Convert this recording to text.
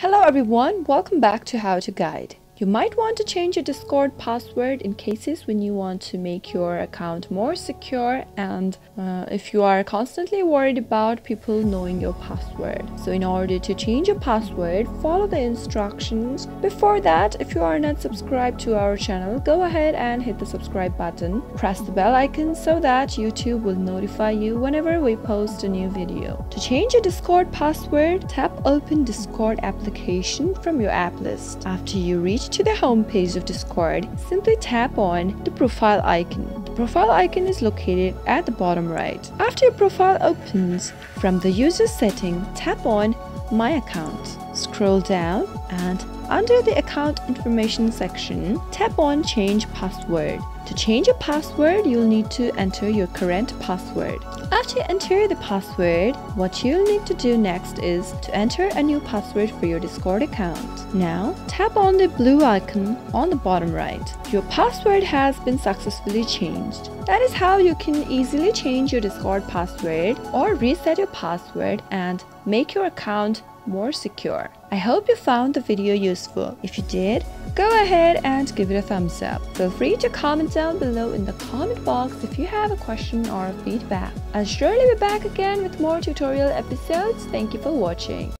Hello everyone, welcome back to How to Guide. You might want to change your Discord password in cases when you want to make your account more secure and uh, if you are constantly worried about people knowing your password. So in order to change your password, follow the instructions. Before that, if you are not subscribed to our channel, go ahead and hit the subscribe button. Press the bell icon so that YouTube will notify you whenever we post a new video. To change your Discord password, tap open Discord application from your app list. After you reach to the home page of Discord, simply tap on the profile icon. The profile icon is located at the bottom right. After your profile opens, from the user setting, tap on My Account. Scroll down and under the account information section, tap on Change Password. To change your password, you'll need to enter your current password. After you enter the password, what you'll need to do next is to enter a new password for your Discord account. Now, tap on the blue icon on the bottom right. Your password has been successfully changed. That is how you can easily change your Discord password or reset your password and make your account more secure. I hope you found the video useful. If you did, go ahead and give it a thumbs up. Feel free to comment down below in the comment box if you have a question or feedback. I'll surely be back again with more tutorial episodes. Thank you for watching.